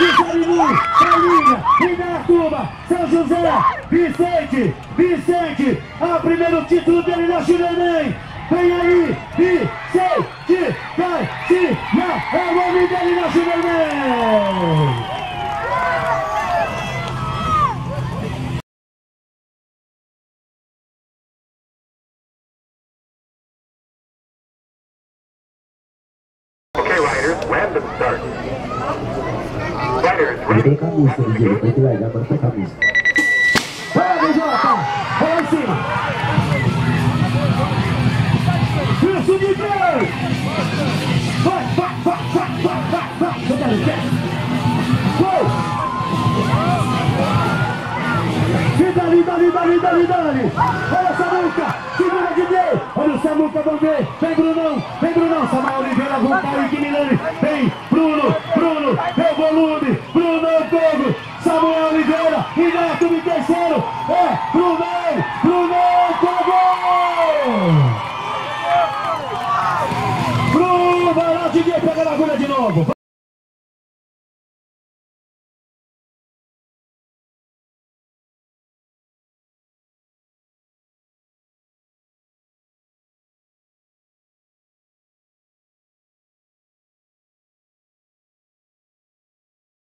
Gisele Paulinha! Indaiatuba! São José! Vicente! Vicente! É o primeiro título dele na Chilenen! Vem aí, Vicente Garcia, é o nome dele na riders, random start. Ele ready. coloca a música, DJ, depois tu vai dar pra tocar a música. Vai, BJ, vai em cima. Isso, DJ. Vai, vai, vai, vai, vai, vai, vai. Você dá licença. Gol. E dali, dali, dali, dali, dali. Olha Samuca, segura DJ. Olha o Samuca, vamos ver. Vem Brunão, vem Brunão. Samuel Oliveira, vontade de Milani. Vem gol! É Brunei! Brunei é gol! Brunei! Vai lá, Diguinho, pega agulha de novo!